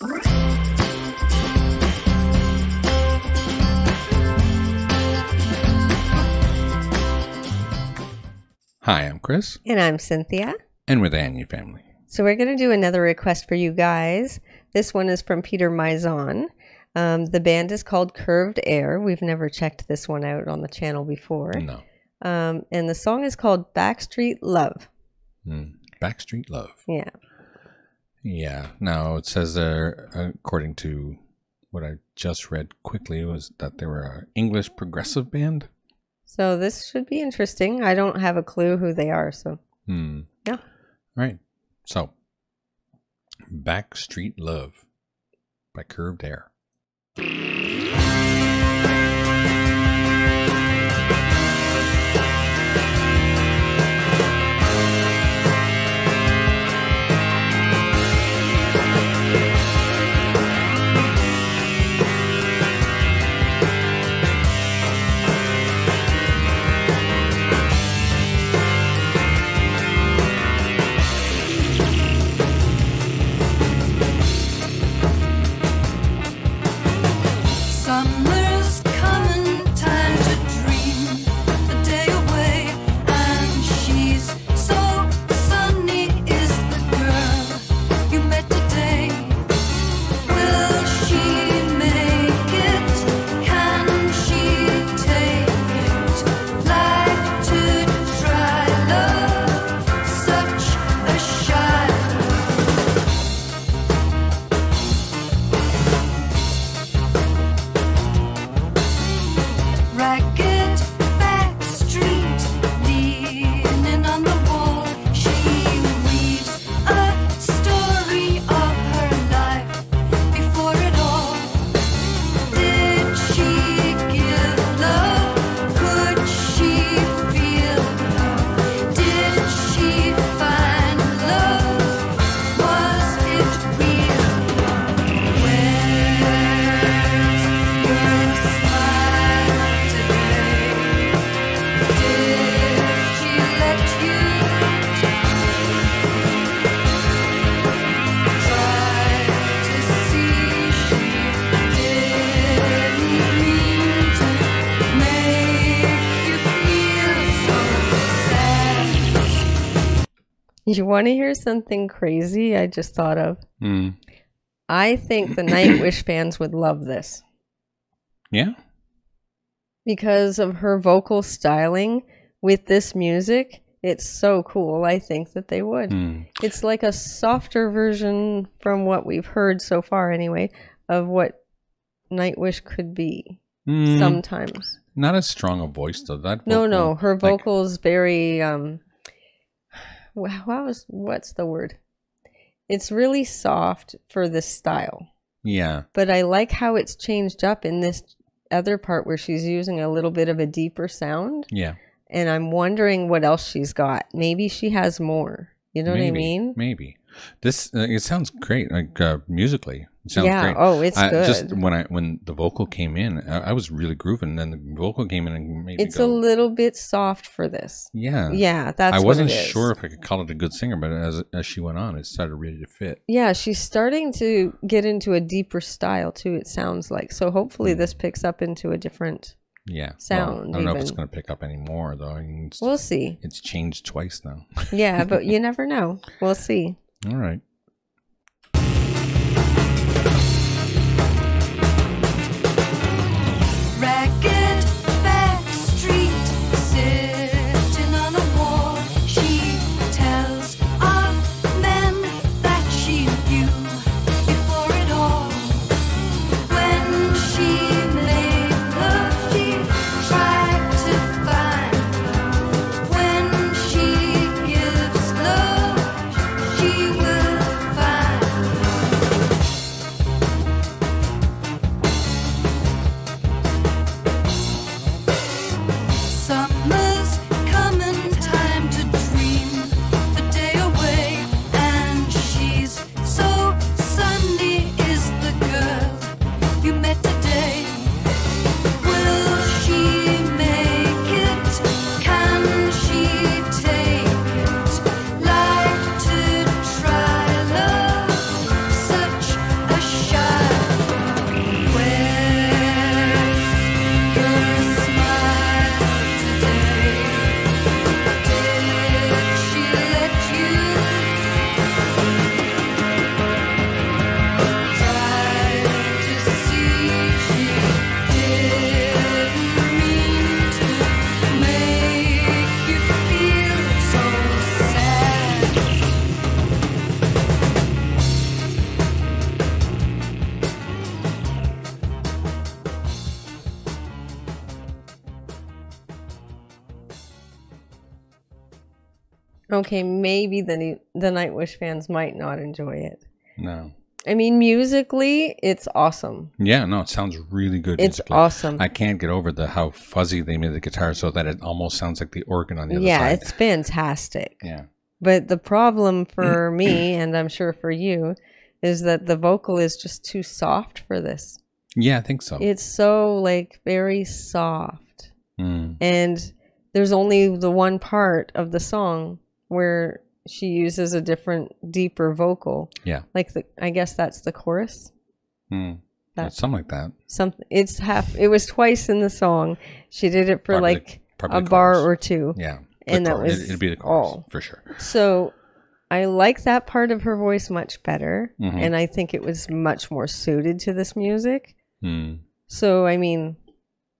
Hi, I'm Chris, And I'm Cynthia. and we're the Hanier family. So we're going to do another request for you guys. This one is from Peter Mizon. Um, the band is called Curved Air. We've never checked this one out on the channel before. No. Um, and the song is called Back Street Luv. Mm. Back Street Luv. Yeah. Yeah. Now it says there, according to what I just read quickly, was that they were an English progressive band. So this should be interesting. I don't have a clue who they are. So Hmm. Yeah. Right. So, Back Street Luv by Curved Air. You want to hear something crazy? I just thought of. Hmm. I think the Nightwish fans would love this Yeah. because of her vocal styling with this music. It's so cool. I think that they would. Hmm. It's like a softer version from what we've heard so far, anyway, of what Nightwish could be Hmm. sometimes. Not as strong a voice though. That No, vocal, no, her like- vocals very um. What was what's the word? It's really soft for this style, yeah. but I like how it's changed up in this other part where she's using a little bit of a deeper sound, Yeah. and I'm wondering what else she's got. Maybe she has more. You know what I mean? Maybe. This uh, it sounds great, like uh, musically. It sounds yeah. great. Oh, it's I, good. Just when I when the vocal came in, I, I was really grooving. And then the vocal came in and made it's a little bit soft for this. yeah, Yeah, that's. I wasn't sure if I could call it a good singer, but as as she went on, it started really to fit. Yeah, she's starting to get into a deeper style too. It sounds like so. Hopefully, Hmm. this picks up into a different. Yeah, Well, Sound I don't know if it's going to pick up anymore though. I mean, We'll see. it's changed twice now. Yeah, but you never know. We'll see. All right. Okay, maybe the the Nightwish fans might not enjoy it. No. I mean, musically, it's awesome. Yeah, no, it sounds really good. It's musically. awesome. I can't get over the how fuzzy they made the guitar so that it almost sounds like the organ on the other yeah, side. Yeah, it's fantastic. yeah. But the problem for me, and I'm sure for you, is that the vocal is just too soft for this. Yeah, I think so. It's so like very soft. Mm. And there's only the one part of the song where she uses a different, deeper vocal. Yeah. Like the I guess that's the chorus. Mm. That- Something like that. Something it's half it was twice in the song. She did it for Probably like probably a bar chorus. or two. Yeah. and The that chor- was it, it'd be the chorus all. for sure. So I like that part of her voice much better. Mhm. And I think it was much more suited to this music. Mm. So, I mean,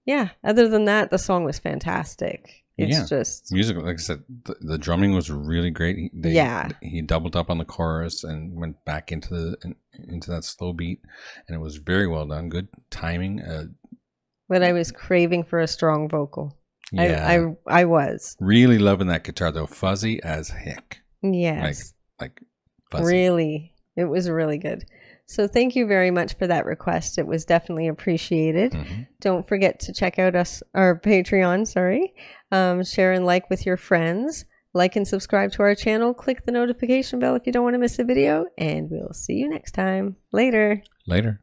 yeah, other than that, the song was fantastic. It's Yeah. just, Music, like I said, the, the drumming was really great. He, they, Yeah. he doubled up on the chorus and went back into the into that slow beat, and it was very well done. Good timing. Uh, but I was craving for a strong vocal. yeah, I, I, I was. really loving that guitar though. Fuzzy as heck. Yes. Like fuzzy. really. It was really good. So, thank you very much for that request. It was definitely appreciated. Mhm. Don't forget to check out us, our Patreon, sorry. Um, share and like with your friends. Like and subscribe to our channel. Click the notification bell if you don't want to miss a video. And we'll see you next time. Later. Later.